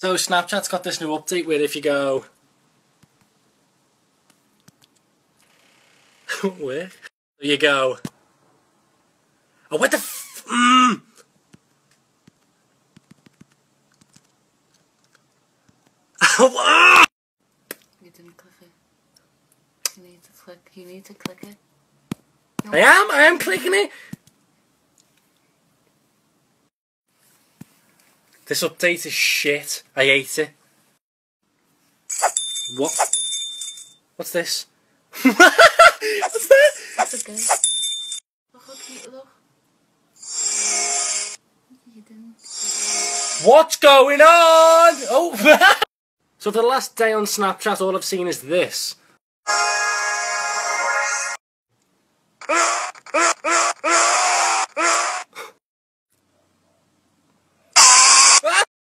So Snapchat's got this new update where if you go where you go oh what the f mm. You didn't click it. You need to click. You need to click it. I am I am clicking it This update is shit. I hate it. What? What's this? What's that? That's a. Look how cute look. You didn't. What's going on? Oh! so for the last day on Snapchat, all I've seen is this.